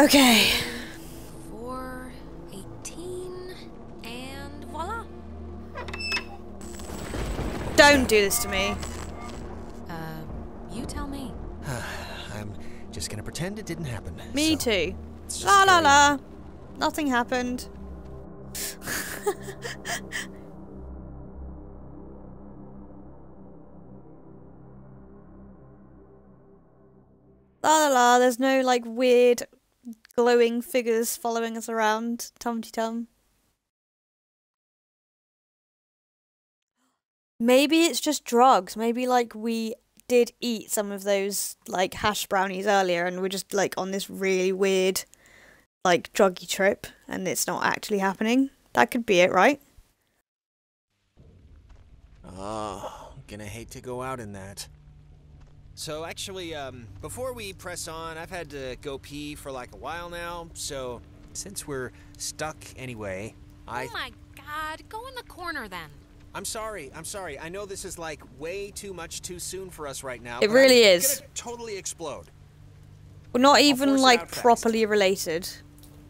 Okay. 418 and voila. Don't do this to me. Uh, you tell me. I'm just gonna pretend it didn't happen. Me so too. La la la. Nothing happened. la la la. There's no like weird glowing figures following us around. Tum tum. Maybe it's just drugs. Maybe like we did eat some of those like hash brownies earlier and we're just like on this really weird like druggy trip and it's not actually happening. That could be it, right? Oh, gonna hate to go out in that. So actually, um, before we press on, I've had to go pee for like a while now. So since we're stuck anyway, I Oh my god, go in the corner then. I'm sorry. I'm sorry. I know this is like way too much too soon for us right now. It really I'm is. Gonna totally explode. We're not even like out fast. properly related.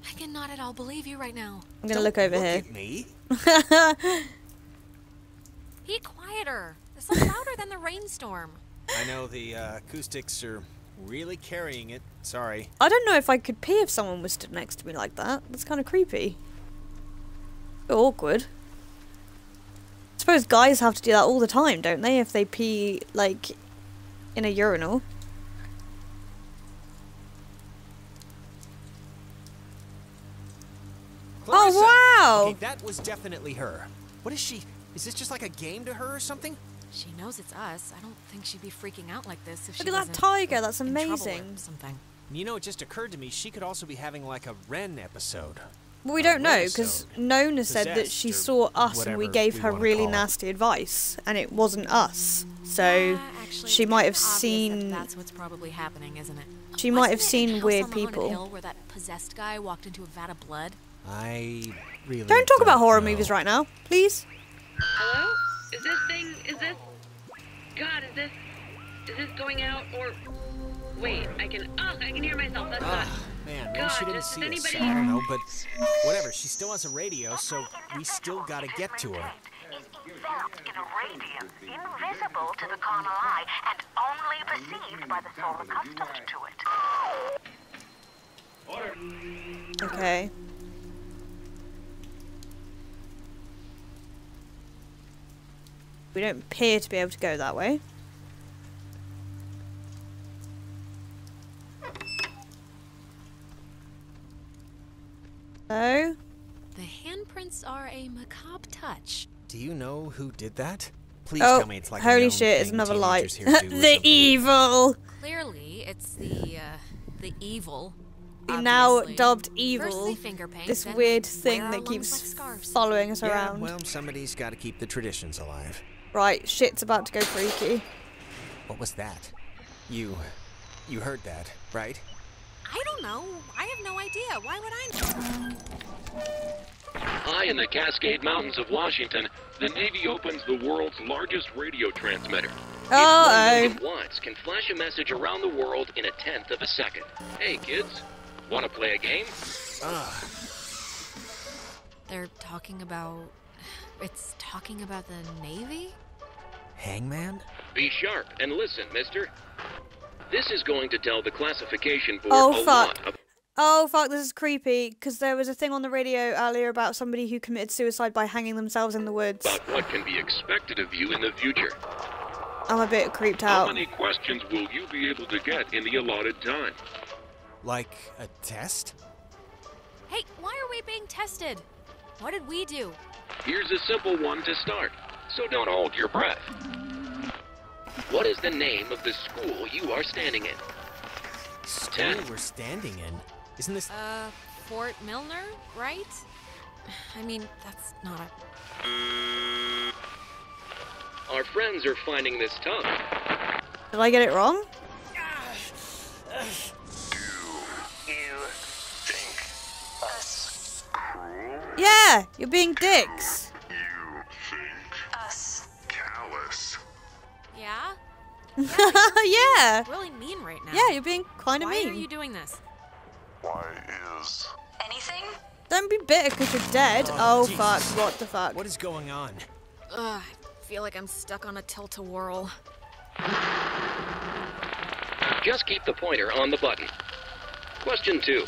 I cannot at all believe you right now. I'm gonna Don't look over look here. At me. Be quieter. This is louder than the rainstorm. I know the uh, acoustics are really carrying it. Sorry. I don't know if I could pee if someone was stood next to me like that. That's kind of creepy. Bit awkward. I suppose guys have to do that all the time, don't they? If they pee like in a urinal. Clarissa! Oh wow! Okay, that was definitely her. What is she? Is this just like a game to her or something? She knows it's us. I don't think she'd be freaking out like this if she Look at that wasn't, tiger, that's in trouble or amazing. Something. You know, it just occurred to me she could also be having like a Ren episode. Well, we a don't know because. Nona said that she saw us and we gave we her really call it. nasty advice, and it wasn't us. So Yeah, actually, she might have kinda that seen. That's what's probably happening, isn't it? She might have Wasn't it in seen House weird on the Haunted people. Where that possessed guy walked into a vat of blood. I really Don't talk about horror know. movies right now, please. Hello? Is this thing, is this, God, is this, is this going out or, wait, I can, oh, I can hear myself, that's not, Ah, man, maybe God, she didn't does see us. anybody- I don't know, but whatever. She still has a radio, so we still gotta get to her. is enveloped in a radiance invisible to the carnal eye and only perceived by the soul accustomed to it. Okay. We don't appear to be able to go that way. So, The handprints are a macabre touch. Do you know who did that? Please oh, tell me it's like a holy known shit! It's another light. teenagers here do or the evil. Clearly, it's the uh, the evil. We now dubbed evil. finger paint, This weird thing that keeps like following us Yeah, around. well, somebody's got to keep the traditions alive. Right, shit's about to go freaky. What was that? You, you heard that, right? I don't know. I have no idea. Why would I know? High in the Cascade Mountains of Washington, the Navy opens the world's largest radio transmitter. Uh-oh. Its 1 million watts can flash a message around the world in a tenth of a second. Hey, kids, want to play a game? Ah, They're talking about. It's talking about the Navy? Hangman? Be sharp and listen, mister. This is going to tell the classification board Oh, a fuck. lot of Oh fuck, this is creepy. Because there was a thing on the radio earlier about somebody who committed suicide by hanging themselves in the woods. about what can be expected of you in the future. I'm a bit creeped out. How many questions will you be able to get in the allotted time? Like a test? Hey, why are we being tested? What did we do? Here's a simple one to start, so don't hold your breath. What is the name of the school you are standing in? School Ten. we're standing in. Isn't this? Uh, Fort Milner, right? I mean, that's not a. Our friends are finding this tough. Did I get it wrong? Yeah, you're being dicks. You think Us callous. Yeah? yeah. Really mean right now. Yeah, you're being kind of mean. Why are you doing this? Why is. Anything? Don't be bitter because you're dead. Oh, Oh, fuck. What the fuck? What is going on? Ugh, I feel like I'm stuck on a tilt-a-whirl. Just keep the pointer on the button. Question two.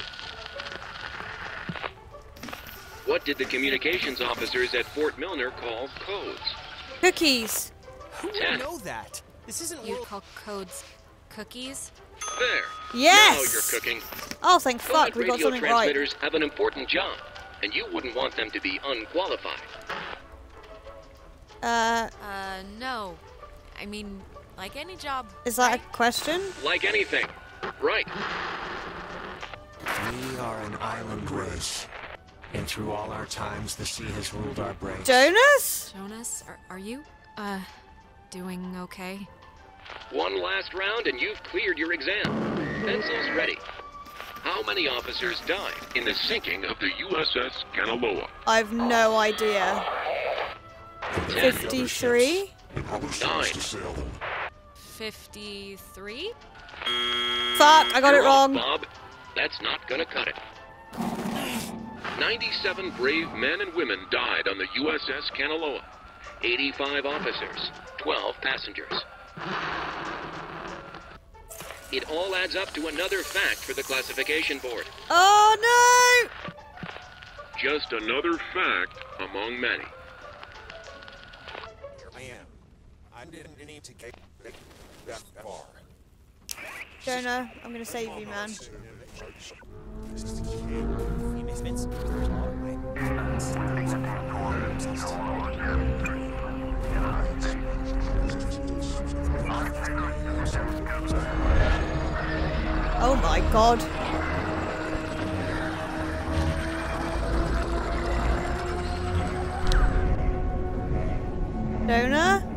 What did the communications officers at Fort Milner call codes? Cookies. Who would Ten. know that? This isn't You'd call codes cookies? There. Yes. Now you're cooking. Oh, thank fuck. We got radio something right. transmitters have an important job, and you wouldn't want them to be unqualified. Uh, Uh, no. I mean, like any job. is that right? a question? Like anything. Right. We are an island race. And through all our times, the sea has ruled our brains. Jonas? Jonas, are, are you, uh, doing okay? One last round, and you've cleared your exam. Pencils ready. How many officers died in the sinking of the USS Kanaloa? I've no idea. Ten. 53? Nine. 53? Fuck, I got it You're off, wrong. Bob. That's not gonna cut it. 97 brave men and women died on the USS Kanaloa. 85 officers, 12 passengers. It all adds up to another fact for the classification board. Oh no! Just another fact among many. Here I am. I didn't need to get that far. Jonah, I'm gonna save you, man. Oh my god. Jonah?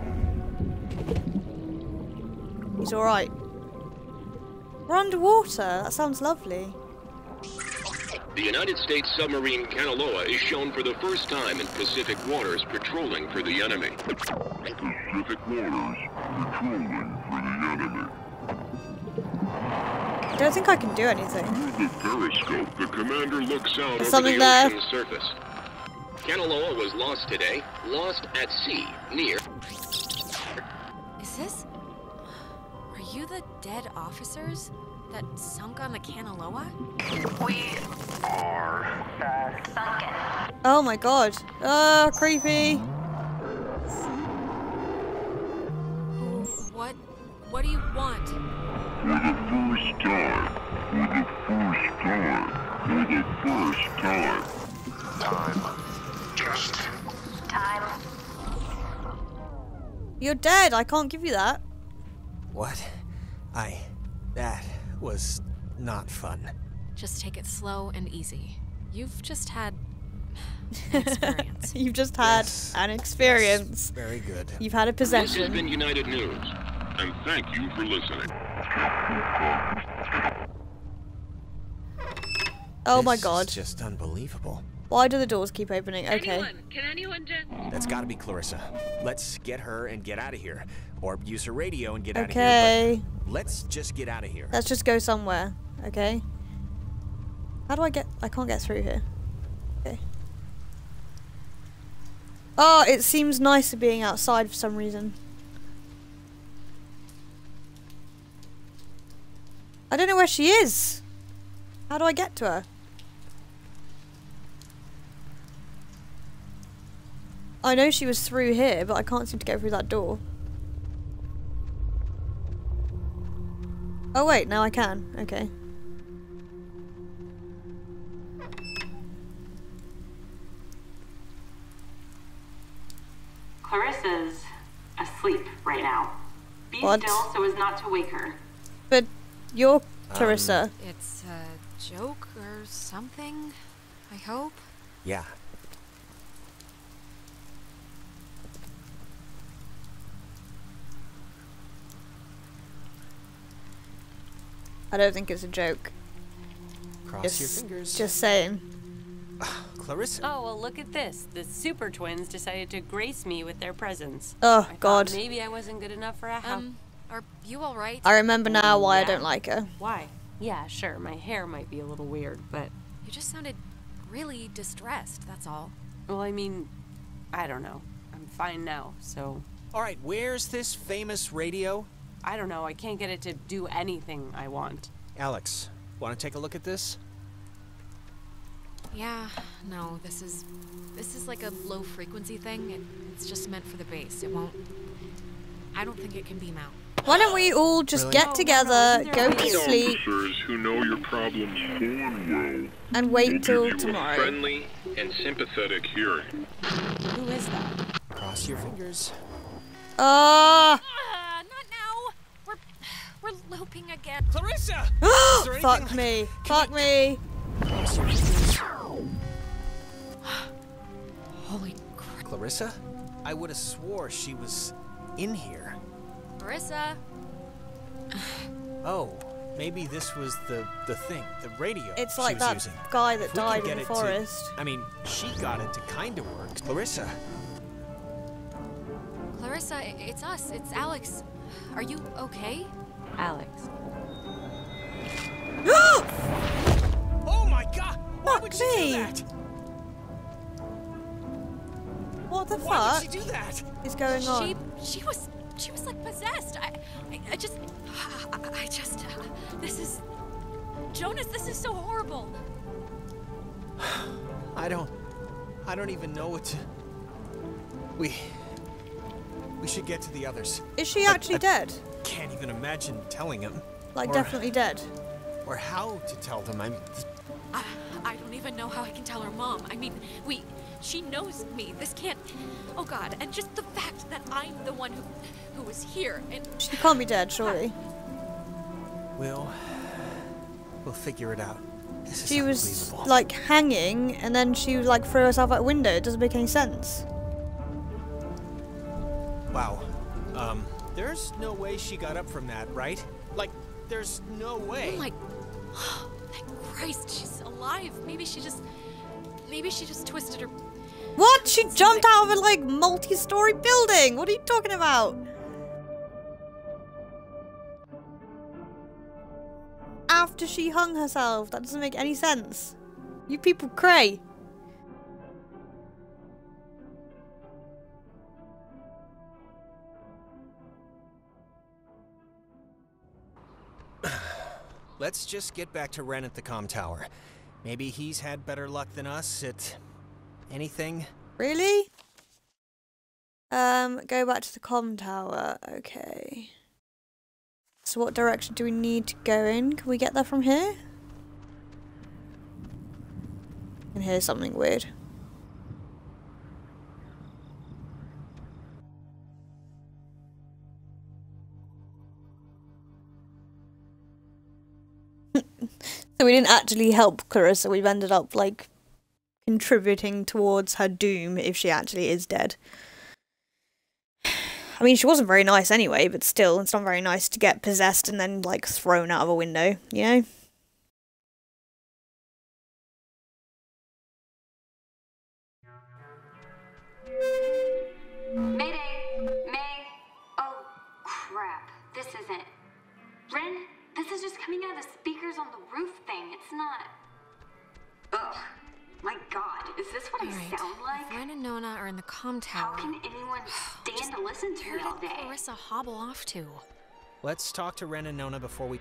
He's alright. We're underwater. That sounds lovely. The United States submarine Kanaloa is shown for the first time in Pacific waters patrolling for the enemy. Pacific waters patrolling for the enemy. I don't think I can do anything. Through the periscope, the commander looks out over something the there. ocean's surface. Kanaloa was lost today, lost at sea, near. Officers that sunk on the Kanaloa? We are sunken. Oh my god. Oh, creepy. What? What do you want? For the first time, for the first time, for the first time. Time. Just. Time. You're dead. I can't give you that. What? I. That was not fun. Just take it slow and easy. You've just had an experience. You've just had Yes. an experience. Very good. You've had a possession. This has possession. been United News, and thank you for listening. Oh my This is god. just unbelievable. Why do the doors keep opening? Okay. Anyone? Can anyone just? That's gotta be Clarissa. Let's get her and get out of here. Or use her radio and get out of here. Okay. Let's just get out of here. Let's just go somewhere. Okay. How do I get? I can't get through here. Okay. Oh, it seems nicer being outside for some reason. I don't know where she is. How do I get to her? I know she was through here, but I can't seem to get through that door. Oh wait, now I can. Okay. Clarissa's asleep right now. Be What? still so as not to wake her. But you're um, Clarissa. it's a joke or something, I hope. Yeah. I don't think it's a joke. Cross Just, your fingers. just saying. Clarissa. Oh, well, look at this. The Super Twins decided to grace me with their presence. Oh I God. Maybe I wasn't good enough for a house. Um, are you alright? I remember now why I don't like her. Why? Yeah, sure, my hair might be a little weird, but. You just sounded really distressed, that's all. Well, I mean, I don't know. I'm fine now, so. All right, where's this famous radio? I don't know. I can't get it to do anything I want. Alex, want to take a look at this? Yeah, no, this is this is like a low frequency thing. It, it's just meant for the bass. It won't. I don't think it can beam out. Why don't we all just Really? get Oh, together, no, go to sleep, Officers who know your problems and well and wait till tomorrow? friendly and sympathetic hearing. Who is that? Cross your fingers. Ah! Not now. We're we're loping again. Clarissa! Is there anything Fuck I- me. Fuck me. Cross your fingers. Holy crap, Clarissa? I would have swore she was in here. Clarissa. Oh, maybe this was the the thing, the radio It's she like was that using. guy that If we died in the it to- forest. I mean, she got it to kind of work. Clarissa, Clarissa, it's us. It's Alex. Are you okay? Alex. Oh my god! Why Fuck would she do that? What the Why fuck would she do that? is going on? she was she was like possessed. I I, I just I, I just uh, this is Jonas. This is so horrible. I don't I don't even know what to We we should get to the others. Is she actually dead? Can't even imagine telling him. Like or, definitely dead? Or how to tell them. I mean, I, I don't even know how I can tell her mom. I mean, we she knows me. This can't. Oh God! And just the fact that I'm the one who who was here and She can't be dead, surely. we'll we'll figure it out. This is She was like hanging and then she like threw herself out a window. It doesn't make any sense. There's no way she got up from that, right? Like, there's no way. Oh I'm like, thank Christ, she's alive. Maybe she just maybe she just twisted her. What? She jumped out of a like multi-story building. What are you talking about? After she hung herself, that doesn't make any sense. You people cray. Let's just get back to Ren at the com tower. Maybe he's had better luck than us at anything. Really? Um, go back to the com tower. Okay. So what direction do we need to go in? Can we get there from here? I can hear something weird. So we didn't actually help Clarissa. We've ended up like contributing towards her doom if she actually is dead. I mean, she wasn't very nice anyway, but still, it's not very nice to get possessed and then like thrown out of a window, you know? Are in the com How tower. can anyone stand to listen to Where me all did day? Clarissa hobble off to? Let's talk to Ren and Nona before we